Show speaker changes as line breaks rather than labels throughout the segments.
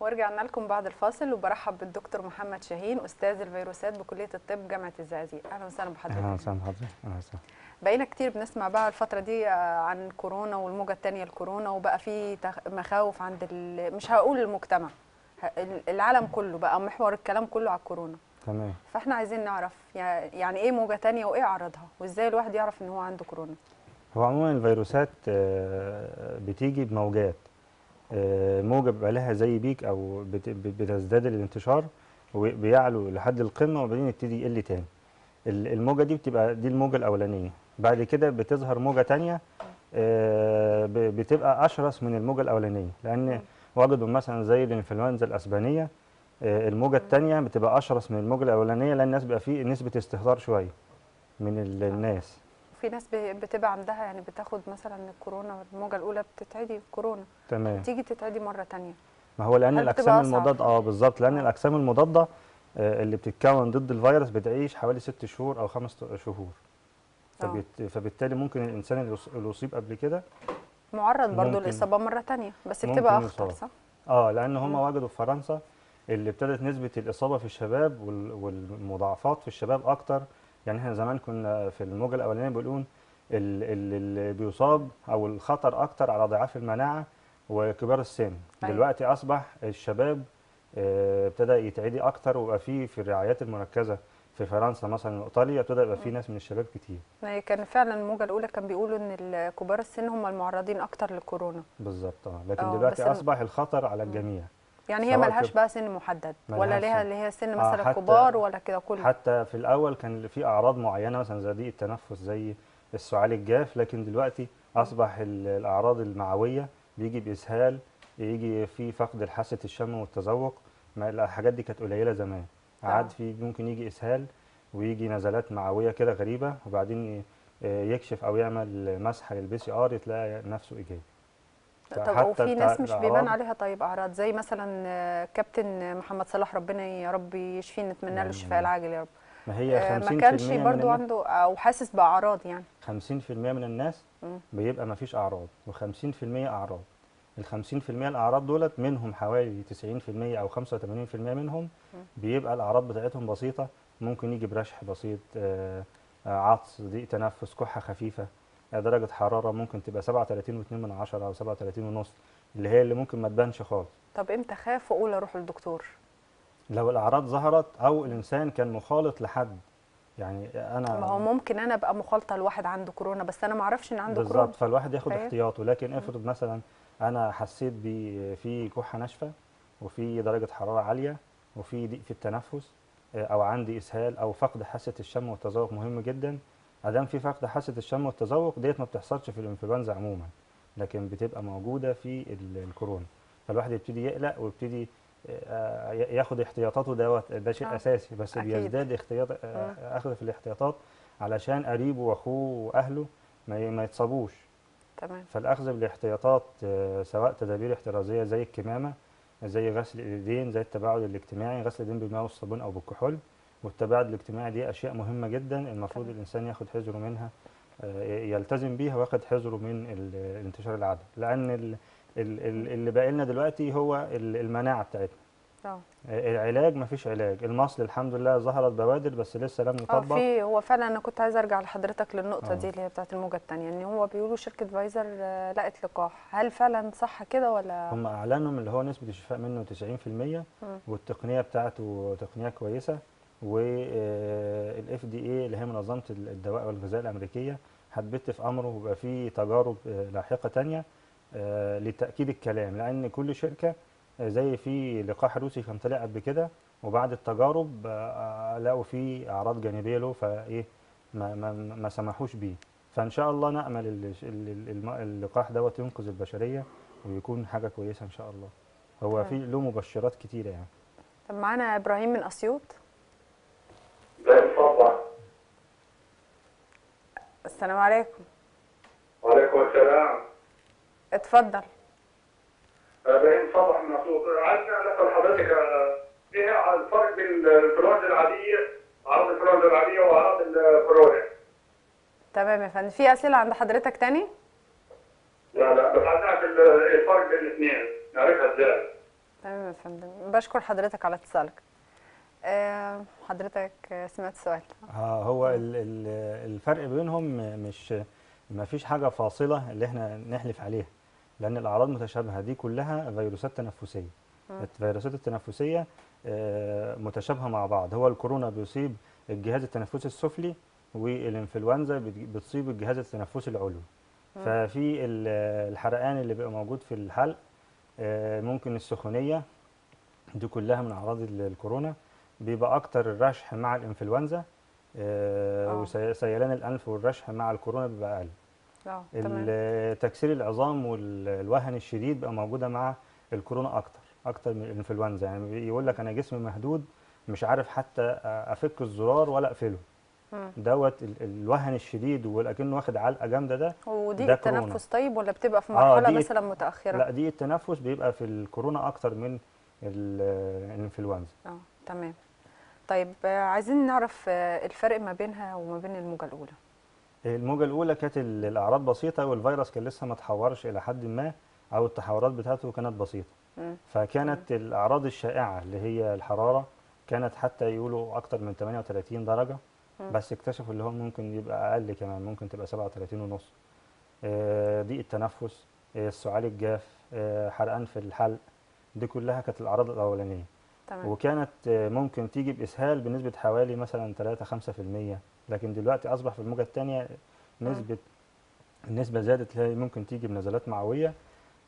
ورجعنا لكم بعد الفاصل وبرحب بالدكتور محمد شاهين أستاذ الفيروسات بكلية الطب جامعة الزقازيق. أهلا وسهلا بحضرتك.
أهلا وسهلا بحضرتك. أهلا وسهلا.
بقينا كتير بنسمع بقى الفترة دي آه، عن كورونا والموجة الثانية الكورونا وبقى في مخاوف عند مش هقول المجتمع العالم كله بقى محور الكلام كله على الكورونا.
تمام.
فإحنا عايزين نعرف يع- يعني إيه موجة ثانية وإيه أعراضها وإزاي الواحد يعرف إن هو عنده كورونا؟
هو عموما الفيروسات آه، بتيجي بموجات. موجة بيبقى لها زي بيك بت- بتزداد الانتشار وبيعلو لحد القمة وبعدين يبتدي يقل تاني. ال- الموجة دي بتبقى دي الموجة الأولانية. بعد كده بتظهر موجة تانية آه، بتبقى أشرس من الموجة الأولانية. لأن وجدوا مثلا زي الإنفلونزا الأسبانية آه، الموجة التانية بتبقى أشرس من الموجة الأولانية لأن الناس بقى فيه نسبة استهتار شوية من ال- الناس.
في ناس بتبقى عندها يعني بتاخد مثلا الكورونا الموجة الأولى بتتعدي كورونا
تمام
تيجي تتعدي مرة ثانية
ما هو
لأن
الاجسام؟ المضادة آه بالظبط لأن
آه.
الاجسام المضادة آه، اللي بتتكون ضد الفيروس بتعيش حوالي ست شهور أو خمس شهور
آه.
فبت... فبالتالي ممكن الإنسان اللي اصيب قبل كده
معرض برضو
ممكن-
للإصابة مرة ثانية بس بتبقى
أخطر.
صح
آه لأن هم. وجدوا في فرنسا اللي ابتدت نسبة الإصابة في الشباب وال... والمضاعفات في الشباب أكتر يعني إحنا زمان كنا في الموجة الأولانية بيقولون ال- ال- اللي بيصاب أو الخطر أكتر على ضعاف المناعة وكبار السن.
أيوة.
دلوقتي أصبح الشباب آه، ابتدى يتعدي أكتر وبقى في في الرعايات المركزة في فرنسا مثلا وإيطاليا ابتدى يبقى في ناس من الشباب كتير.
كان فعلا الموجة الأولى كان بيقولوا إن كبار السن هم المعرضين أكتر للكورونا.
بالظبط آه. لكن
آه،
دلوقتي أصبح الخطر على الجميع.
يعني هي ملهاش بقى سن محدد ولا ليها. اللي هي سن
آه،
مثلا كبار ولا كده كله
حتى في الأول كان في أعراض معينة مثلا زي ضيق التنفس زي السعال الجاف لكن دلوقتي أصبح ال- الأعراض المعوية بيجي بإسهال يجي في فقد حاسه الشم والتذوق الحاجات دي كانت قليلة زمان
آه.
عاد في ممكن يجي إسهال ويجي نزلات معوية كده غريبة وبعدين ي- يكشف أو يعمل مسح لل PCR يتلاقي نفسه إيجابي
طب وفي ناس مش بيبان عليها طيب أعراض؟ زي مثلا آه، كابتن محمد صلاح ربنا يا رب يشفيه نتمنى له الشفاء
نعم.
العاجل يا رب.
ما هي
آه،
50%
ما كانش برضو
الناس-
عنده أو حاسس بأعراض يعني.
50% من الناس
مم.
بيبقى ما فيش أعراض و50% أعراض. ال 50% الأعراض دولت منهم حوالي 90% أو 85% منهم بيبقى الأعراض بتاعتهم بسيطة ممكن يجي برشح بسيط آه، آه، عطس ضيق تنفس كحة خفيفة آه، درجة حرارة ممكن تبقى 37.2 من عشرة أو 37 ونص اللي هي اللي ممكن ما تبانش خالص.
طب إمتى خاف واقول أروح للدكتور؟
لو الأعراض ظهرت أو الإنسان كان مخالط لحد. يعني أنا
ما هو ممكن أنا أبقى مخالطة لواحد عنده كورونا بس أنا ما أعرفش إن عنده كورونا.
بالظبط فالواحد ياخد. احتياطه. لكن افرض مثلا أنا حسيت في كحة ناشفة وفي درجة حرارة عالية وفي ضيق في التنفس آه، أو عندي إسهال أو فقد حاسة الشم والتذوق مهم جدا ادام في فقد حاسة الشم والتذوق ديت ما بتحصلش في الإنفلونزا عموما لكن بتبقى موجودة في ال- الكورونا فالواحد يبتدي يقلق ويبتدي آه، ياخد احتياطاته دوت ده شيء
آه.
أساسي بس
أكيد.
بيزداد احتياط آه، أخذ في الاحتياطات علشان قريبه وأخوه وأهله ما ما يتصابوش
تمام
فالأخذ بالاحتياطات سواء تدابير احترازية زي الكمامة زي غسل الايدين زي التباعد الاجتماعي غسل الايدين بالماء والصابون أو بالكحول والتباعد الاجتماعي دي أشياء مهمة جدا المفروض. الإنسان ياخد حذره منها آه، يلتزم بيها وياخد حذره من ال- الانتشار العدوى لأن ال- ال- ال- اللي باقي لنا دلوقتي هو ال- المناعة بتاعتنا.
آه
آه، العلاج مفيش علاج. المصل الحمد لله ظهرت بوادر بس لسه لم نطبق
في هو فعلا أنا كنت عايزة أرجع لحضرتك للنقطة
آه.
دي اللي هي بتاعت الموجة الثانية ان هو بيقولوا شركة فايزر آه، لقت لقاح. هل فعلا صح كده ولا؟
هم أعلنوا اللي هو نسبة الشفاء منه 90%
مم.
والتقنية بتاعته تقنية كويسة. وال FDA اللي هي منظمة الدواء والغذاء الأمريكية هتبت في امره ويبقى في تجارب آه، لاحقة تانية آه، لتأكيد الكلام. لأن كل شركة آه، زي في لقاح روسي كان طلع قبل كده وبعد التجارب لقوا فيه أعراض جانبية له فإيه ما, ما, ما سمحوش بيه. فإن شاء الله نأمل اللقاح دوت ينقذ البشرية ويكون حاجة كويسة إن شاء الله. هو في له مبشرات كتيرة يعني.
طب معانا إبراهيم من
أسيوط. اتفضل
السلام عليكم.
وعليكم السلام.
اتفضل.
إبراهيم صبح من اسيوط عايز اسال حضرتك آه، إيه الفرق بين الانفلونزا العادية اعراض الانفلونزا العادية واعراض الكورونا؟
تمام يا فندم. في أسئلة عند حضرتك تاني؟
لا لا بس عايز اعرف ال- الفرق بين الاثنين. نعرفها إزاي؟
تمام يا فندم. بشكر حضرتك على اتصالك. آه، حضرتك آه، سمعت السؤال.
ها هو ال- ال- الفرق بينهم مش ما فيش حاجة فاصلة اللي إحنا نحلف عليها لأن الأعراض متشابهة دي كلها فيروسات تنفسية. الفيروسات التنفسية آه، متشابهة مع بعض. هو الكورونا بيصيب الجهاز التنفسي السفلي والإنفلونزا بت- بتصيب الجهاز التنفسي العلوي. ففي ال- الحرقان اللي بيبقى موجود في الحلق آه، ممكن السخونية دي كلها من أعراض ال- الكورونا. بيبقى أكتر الرشح مع الإنفلونزا آه،
آه.
وسيلان الأنف والرشح مع الكورونا بيبقى أقل. آه تكسير العظام والوهن الشديد بقى موجودة مع الكورونا أكتر أكتر من الإنفلونزا. يعني يقول لك أنا جسمي مهدود مش عارف حتى أفك الزرار ولا أقفله.
مم.
دوت ال- الوهن الشديد ولكنه واخد علقة جامدة ده
ودي
ده كورونا.
التنفس طيب ولا بتبقى في
آه،
مرحلة
دي-
مثلا متأخرة؟
لا دي التنفس بيبقى في الكورونا أكتر من ال- الإنفلونزا.
آه تمام. طيب آه، عايزين نعرف آه، الفرق ما بينها وما بين الموجة الأولى.
الموجة الأولى كانت ال- الأعراض بسيطة والفيروس كان لسه ما تحورش إلى حد ما أو التحورات بتاعته كانت بسيطة.
مم.
فكانت الأعراض الشائعة اللي هي الحرارة كانت حتى يقولوا أكتر من 38 درجة
مم.
بس اكتشفوا اللي هو ممكن يبقى أقل كمان ممكن تبقى 37 ونص. آه، ضيق التنفس آه، السعال الجاف آه، حرقان في الحلق دي كلها كانت الأعراض الأولانية.
تمام.
وكانت ممكن تيجي بإسهال بنسبة حوالي مثلا 3 5% لكن دلوقتي أصبح في الموجة الثانية نسبة النسبة زادت اللي هي ممكن تيجي بنزلات معوية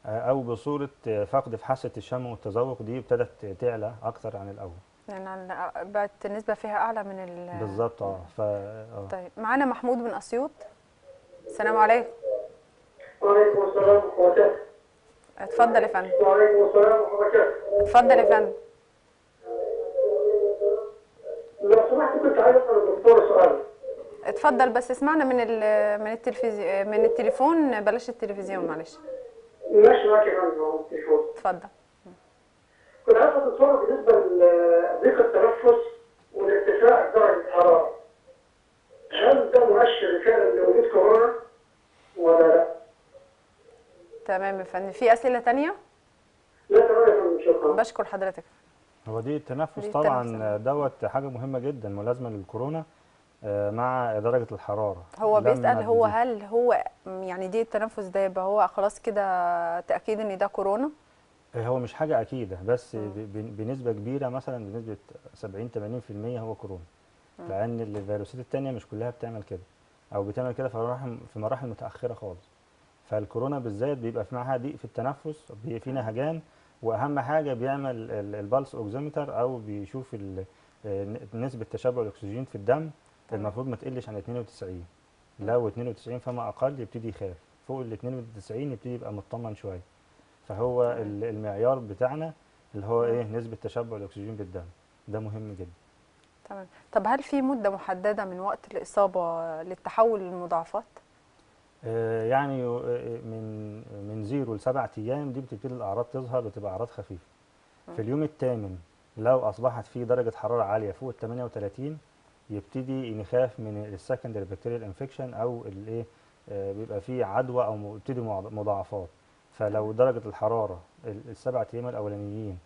آه، أو بصورة فقد في حاسة الشم والتذوق. دي ابتدت تعلى أكتر عن الأول.
يعني ال- بقت النسبة فيها أعلى من ال
بالظبط آه ف آه.
طيب معانا محمود من أسيوط. السلام عليكم.
وعليكم السلام ورحمة الله وبركاته.
اتفضل يا فندم.
وعليكم السلام ورحمة الله وبركاته.
اتفضل يا فندم.
لو سمحت كنت عايز أسأل الدكتور سؤال.
اتفضل بس اسمعنا من ال من التلفزيون من التليفون بلاش التلفزيون معلش
ماشي معاك يا فندم التليفون.
اتفضل
كنت عايز الدكتور بالنسبة لضيق التنفس والارتفاع درجة الحرارة. هل ده مؤشر فعلا لوجود كورونا ولا لا؟
تمام يا فندم في أسئلة تانية
لا تمام يا فندم شكرا.
بشكر حضرتك
هو دي التنفس طبعا دوت حاجة مهمة جدا ملازمة للكورونا آه، مع درجة الحرارة.
هو
لما
بيسأل هو. هل هو يعني دي التنفس ده يبقى هو خلاص كده تأكيد إن ده كورونا؟
آه، هو مش حاجة أكيدة بس ب- ب- بنسبة كبيرة مثلا بنسبة 70 80% هو كورونا. لأن الفيروسات التانية مش كلها بتعمل كده أو بتعمل كده في مراحل في مراحل متأخرة خالص. فالكورونا بالذات بيبقى في معاها ضيق في التنفس في نهجان وأهم حاجة بيعمل ال- ال pulse oximeter أو بيشوف آه، ن- نسبة تشبع الأكسجين في الدم. المفروض ما تقلش عن 92 لو 92 فما أقل يبتدي يخاف. فوق ال 92 يبتدي يبقى مطمن شوية. فهو ال- المعيار بتاعنا اللي هو إيه نسبة تشبع الأكسجين بالدم ده مهم جدا.
تمام. طب هل في مدة محددة من وقت الإصابة للتحول للمضاعفات
يعني آه، من من زيرو لسبعة أيام دي بتبتدي الأعراض تظهر وتبقى أعراض خفيفة. في اليوم الثامن لو أصبحت في درجة حرارة عالية فوق ال 38 يبتدي نخاف من secondary bacterial infection أو الإيه آه، بيبقى فيه عدوى م- يبتدي مضاعفات. فلو درجة الحرارة ال- السبعة أيام الأولانيين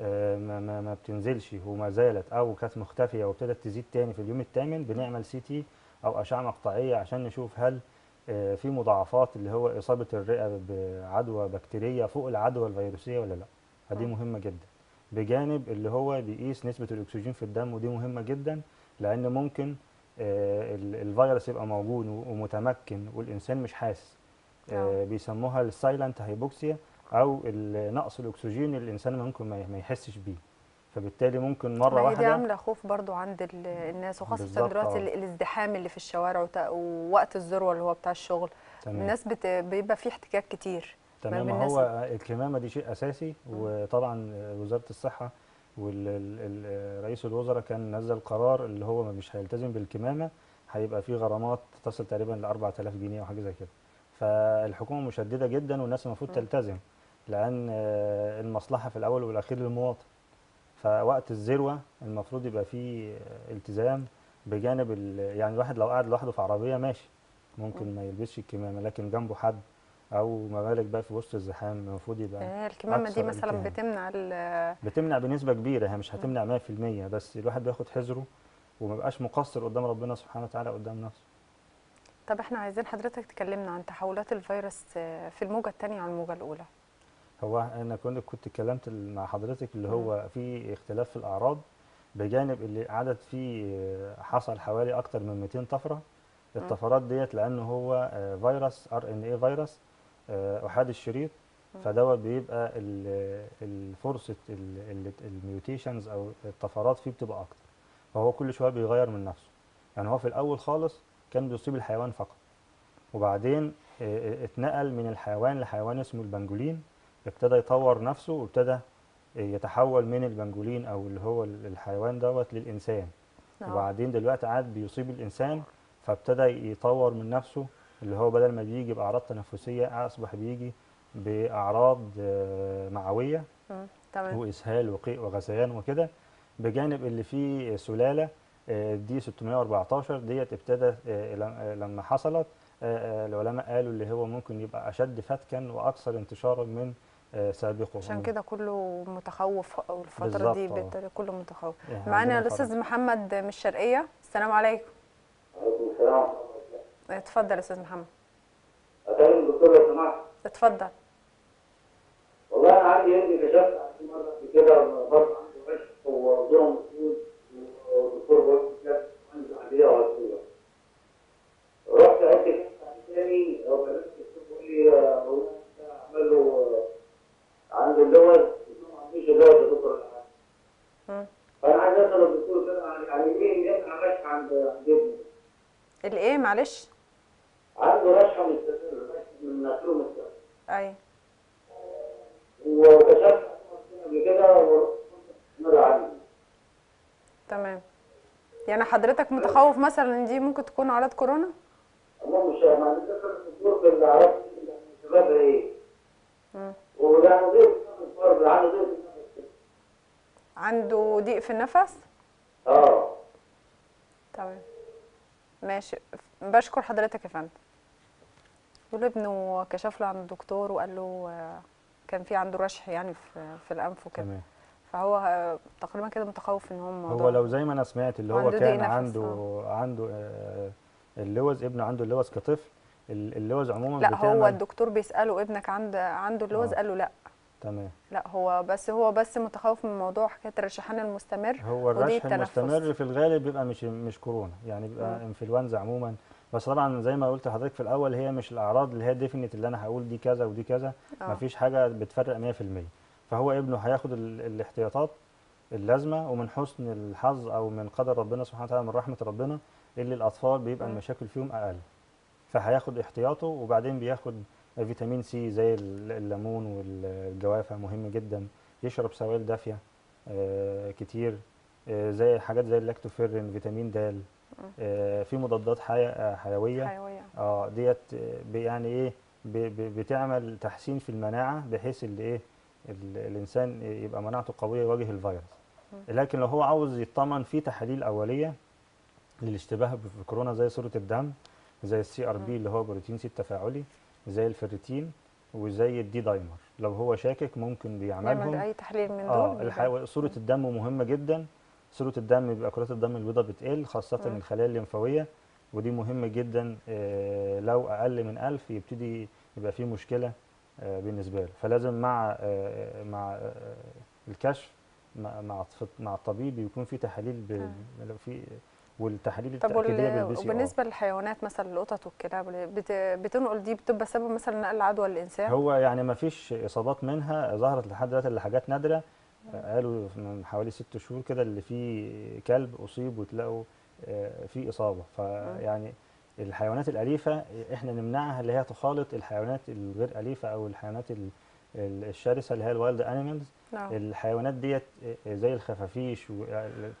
آه، ما, ما, ما بتنزلش وما زالت أو كانت مختفية وابتدت تزيد تاني في اليوم الثامن بنعمل CT أو أشعة مقطعية عشان نشوف هل آه، في مضاعفات اللي هو إصابة الرئة بعدوى بكتيرية فوق العدوى الفيروسية ولا لا؟ فدي
مم.
مهمة جدا. بجانب اللي هو بيقيس نسبة الأكسجين في الدم ودي مهمة جدا لأن ممكن آه، ال- الفيروس يبقى موجود ومتمكن والإنسان مش حاسس. آه، بيسموها ال silent hypoxia ال- نقص الأكسجين اللي الإنسان ممكن ما يحسش بيه. فبالتالي ممكن
ما هي دي عاملة خوف برضو عند ال- الناس
بالظبط،
دلوقتي
آه.
ال- الازدحام اللي في الشوارع ووقت الذروة اللي هو بتاع الشغل.
تمام.
الناس بت... بيبقى في احتكاك كتير ما
تمام. هو الكمامة دي شيء أساسي وطبعا وزارة الصحة ورئيس الوزراء كان نزل قرار اللي هو مش هيلتزم بالكمامة هيبقى فيه غرامات تصل تقريبا ل 4000 جنيه أو حاجة زي كده. فالحكومة مشددة جدا والناس المفروض تلتزم لأن آه، المصلحة في الأول والأخير للمواطن. فوقت الذروة المفروض يبقى فيه التزام بجانب ال- يعني الواحد لو قاعد لوحده في عربية ماشي ممكن ما يلبسش الكمامة لكن جنبه حد أو ما بالك بقى في وسط الزحام المفروض يبقى
آه، الكمامة دي مثلا. بتمنع ال-
بتمنع بنسبة كبيرة هي مش هتمنع 100% بس الواحد بياخد حذره وما بقاش مقصر قدام ربنا سبحانه وتعالى قدام نفسه.
طب إحنا عايزين حضرتك تكلمنا عن تحولات الفيروس آه، في الموجة الثانية عن الموجة الأولى.
هو أنا كنت كنت اتكلمت مع حضرتك اللي هو في اختلاف في الأعراض بجانب اللي عدد فيه آه، حصل حوالي أكتر من 200 طفرة. الطفرات ديت لأنه هو آه، فيروس RNA virus آه، أحاد الشريط. فدوت بيبقى ال- الفرصة ال mutations أو الطفرات فيه بتبقى أكتر. فهو كل شوية بيغير من نفسه. يعني هو في الأول خالص كان بيصيب الحيوان فقط. وبعدين اتنقل من الحيوان لحيوان اسمه البنجولين. ابتدى يطور نفسه وابتدى يتحول من البنجولين أو اللي هو ال- الحيوان دوت للإنسان.
آه.
وبعدين دلوقتي عاد بيصيب الإنسان فابتدى يطور من نفسه اللي هو بدل ما بيجي بأعراض تنفسية أصبح بيجي بأعراض آه،
معوية. تمام.
وإسهال وقيء وغثيان وكده. بجانب اللي فيه سلالة آه، دي 614 ديت ابتدى آه، لم- لما حصلت العلماء قالوا اللي هو ممكن يبقى أشد فتكا وأكثر انتشارا من آه، سابقه
عشان كده كله متخوف
الفترة
دي كله متخوف.
إحنا
معانا الأستاذ محمد من الشرقية. السلام عليكم.
عليكم السلام.
اتفضل يا أستاذ محمد.
أكلم الدكتور لو سمحت
اتفضل.
والله أنا عندي ابني كشفت عنده مرة قبل كده برضه عنده عشق وزوره مسدود والدكتور بيقول لي عنده عادية وعصبية رحت عدت كشفت عليه تاني وكلمت الدكتور بيقول لي آه، هو أنت عمل له آه، دكتور حاجة.
مم.
فأنا عايز أسأل الدكتور كده عن يعني مين يمنع رشح عند ابني
الإيه؟ معلش.
عنده رشحة مستمرة رشحة من ناكله مستمر
اي
وكشفت قبل كده ورحت
تمام. يعني حضرتك متخوف مثلا إن دي ممكن تكون أعراض كورونا؟
الله مش ما عنديش الدكتور في اللي عرفت الشباب
إيه.
وده برضه عنده
عنده ضيق في النفس؟
آه.
تمام. ماشي. بشكر حضرتك يا فندم. يقول ابنه كشف له عند الدكتور وقال له آه، كان في عنده رشح يعني في في الأنف وكده.
تمام.
فهو آه، تقريبا كده متخوف إن هو الموضوع
هو لو زي ما أنا سمعت اللي هو
عنده
كان
نفس،
عنده عنده آه، اللوز ابنه عنده اللوز كطفل ال- اللوز عموما
لا هو الدكتور بيسأله ابنك عند عنده اللوز؟
آه.
قال له لا.
تمام
لا هو بس هو بس متخوف من موضوع حكاية الرشحان المستمر
هو الرشح. المستمر في الغالب بيبقى مش مش كورونا يعني بيبقى. إنفلونزا عموما بس طبعا زي ما قلت لحضرتك في الأول هي مش الأعراض اللي هي definite اللي أنا هقول دي كذا ودي كذا
آه.
مفيش حاجة بتفرق 100% فهو ابنه هياخد ال- الاحتياطات اللازمة ومن حسن الحظ أو من قدر ربنا سبحانه وتعالى من رحمة ربنا اللي الأطفال بيبقى
مم.
المشاكل فيهم أقل فهياخد احتياطه وبعدين بياخد فيتامين سي زي ال- الليمون والجوافة مهم جدا. يشرب سوائل دافية آه، كتير آه، زي حاجات زي اللاكتوفيرين فيتامين د آه، في مضادات حي- حيوية. حيوية. آه ديت يعني إيه ب- ب- بتعمل تحسين في المناعة بحيث اللي إيه ال- الإنسان يبقى مناعته قوية يواجه الفيروس. لكن لو هو عاوز يطمن في تحاليل أولية للاشتباه بكورونا زي صورة الدم زي ال CRP اللي هو بروتين سي التفاعلي زي الفيريتين وزي ال D-dimer. لو هو شاكك ممكن بيعملهم.
يعمل أي تحليل من دول
آه. صورة الدم مهمة جدا. صورة الدم بيبقى كرات الدم البيضاء بتقل خاصة
مم.
الخلايا الليمفاوية ودي مهمة جدا آه لو أقل من ألف يبتدي يبقى فيه مشكلة آه بالنسبة له. فلازم مع آه مع آه الكشف مع مع الطبيب يكون في تحاليل ب... في والتحاليل
وال-
بال PC
وبالنسبة للحيوانات مثلا القطط والكلاب بت... بتنقل دي بتبقى سبب مثلا نقل عدوى للإنسان؟
هو يعني ما فيش إصابات منها ظهرت لحد دلوقتي الا حاجات نادرة. قالوا من حوالي ست شهور كده اللي فيه كلب أصيب وتلاقوا آه، فيه إصابة. فيعني الحيوانات الأليفة إحنا نمنعها اللي هي تخالط الحيوانات الغير أليفة أو الحيوانات ال- ال- الشرسة اللي هي ال wild animals.
نعم.
الحيوانات ديت آه، زي الخفافيش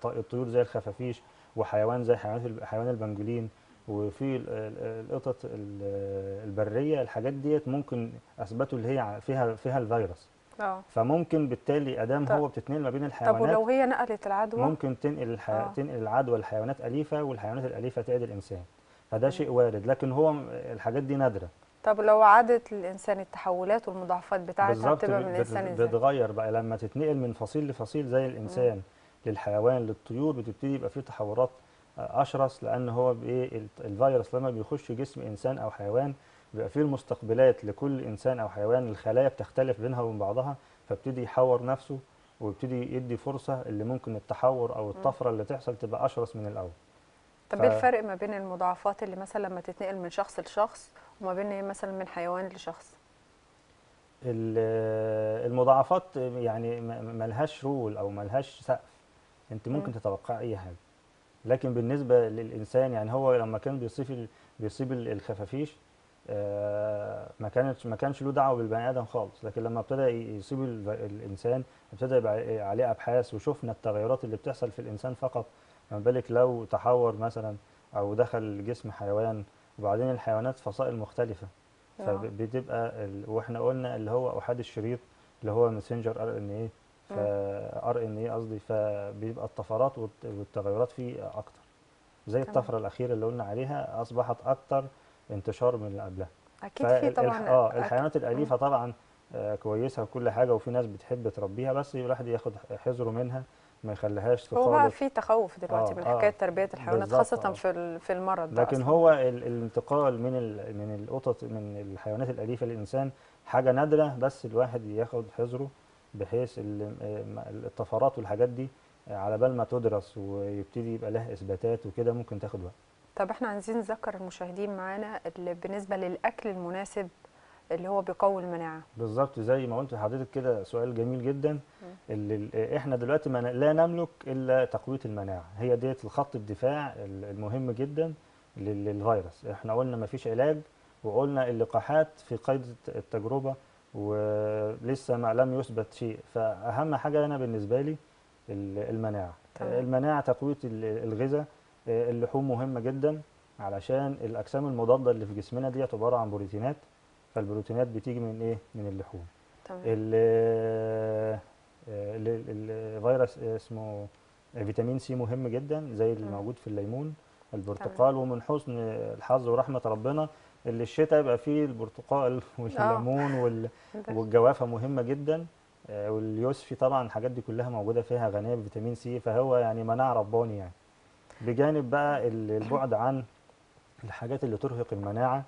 والطيور زي الخفافيش. وحيوان زي حيوانات حيوان البنجولين وفي ال- ال- القطط ال- البرية الحاجات ديت ممكن أثبتوا اللي هي فيها فيها الفيروس.
آه.
فممكن بالتالي أدام
طب-
هو بتتنقل ما بين
طب
الحيوانات
ولو هي نقلت العدوى؟
ممكن تنقل الح...
آه.
تنقل العدوى لحيوانات أليفة والحيوانات الأليفة تعدي الإنسان. فده شيء وارد لكن هو م- الحاجات دي نادرة.
طب لو عادت الانسان التحولات والمضاعفات بتاعتها بتبقى من
الإنسان
إزاي
بتغير بقى لما تتنقل من فصيل لفصيل زي الإنسان. للحيوان للطيور بتبتدي يبقى فيه تحورات آه، أشرس لأن هو الفيروس لما بيخش جسم إنسان أو حيوان بيبقى فيه المستقبلات لكل إنسان أو حيوان الخلايا بتختلف بينها وبين بعضها فابتدي يحور نفسه ويبتدي يدي فرصة اللي ممكن التحور أو الطفرة اللي تحصل تبقى أشرس من الأول.
طب
ف-
إيه الفرق ما بين المضاعفات اللي مثلا لما تتنقل من شخص لشخص وما بين إيه مثلا من حيوان لشخص؟
ال- المضاعفات يعني ملهاش رول أو ملهاش سقف. انت ممكن
مم.
تتوقع اي حاجة لكن بالنسبة للإنسان يعني هو لما كان بيصيب بيصيب ال- الخفافيش آه، ما كانش ما كانش له دعوة بالبني آدم خالص لكن لما ابتدى يصيب ال- الإنسان ابتدى يبقى عليه أبحاث وشفنا التغيرات اللي بتحصل في الإنسان فقط ما بالك لو تحور مثلا أو دخل جسم حيوان وبعدين الحيوانات فصائل مختلفة
آه.
فبتبقى ال... وإحنا قلنا اللي هو احاد الشريط اللي هو ماسنجر آر إن إيه ار ان إيه قصدي فبيبقى الطفرات والت- والتغيرات فيه أكتر زي. الطفرة الأخيرة اللي قلنا عليها أصبحت أكتر انتشار من اللي قبلها
أكيد في طبعا آه
الحيوانات الأليفة طبعا آه كويسة وكل حاجة وفي ناس بتحب تربيها بس الواحد ياخد حذره منها ما يخليهاش
هو بقى في تخوف دلوقتي
آه،
من
آه.
حكايه تربية الحيوانات خاصة
آه.
في في المرض ده
لكن
أصلاً.
هو ال- الانتقال من من القطط من الحيوانات الأليفة للإنسان حاجة نادرة بس الواحد ياخد حذره بحيث الطفرات والحاجات دي على بال ما تدرس ويبتدي يبقى لها إثباتات وكده ممكن تاخد وقت.
طب إحنا عايزين نذكر المشاهدين معانا اللي بالنسبة للأكل المناسب اللي هو بيقوي المناعة.
بالظبط زي ما قلت لحضرتك كده سؤال جميل جدا. اللي ال- إحنا دلوقتي ما لا نملك إلا تقوية المناعة. هي ديت الخط الدفاع ال- المهم جدا لل- للفيروس. إحنا قلنا ما فيش علاج وقلنا اللقاحات في قيد الت- التجربة ولسه ما لم يثبت شيء. فأهم حاجة أنا بالنسبة لي ال- المناعة.
تمام.
المناعة تقوية ال- الغذاء آه، اللحوم مهمة جدا علشان الأجسام المضادة اللي في جسمنا ديت عبارة عن بروتينات فالبروتينات بتيجي من إيه؟ من اللحوم.
تمام.
ال- الفيروس اسمه فيتامين سي مهم جدا زي اللي. موجود في الليمون البرتقال ومن حسن الحظ ورحمة ربنا اللي الشتاء يبقى فيه البرتقال والليمون وال-
ده-
والجوافة مهمة جدا. آه، واليوسفي طبعا الحاجات دي كلها موجودة فيها غنية بفيتامين سي فهو يعني مناعة رباني يعني. بجانب بقى ال- البعد عن الحاجات اللي ترهق المناعة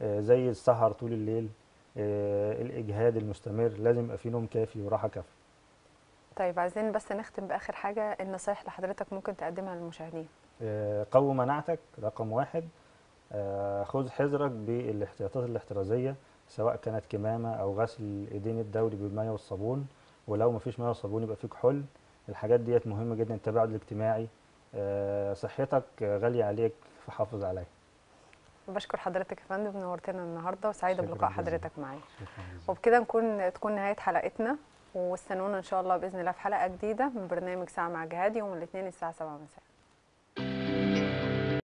آه، زي السهر طول الليل الإجهاد المستمر لازم يبقى فيه نوم كافي وراحة كافية.
طيب عايزين بس نختم بآخر حاجة النصايح اللي حضرتك ممكن تقدمها للمشاهدين.
قوي مناعتك رقم واحد. خذ حذرك بالاحتياطات الاحترازية سواء كانت كمامة أو غسل الإيدين الدوري بالمية والصابون ولو مفيش مية وصابون يبقى في كحول الحاجات ديت مهمة جدا التباعد الاجتماعي آه، صحتك آه، غالية عليك فحافظ عليها
بشكر حضرتك يا فندم نورتنا النهارده
وسعيدة
بلقاء. حضرتك معايا. وبكده نكون تكون نهاية حلقتنا واستنونا إن شاء الله بإذن الله في حلقة جديدة من برنامج ساعة مع جهاد يوم الاثنين الساعة 7 مساء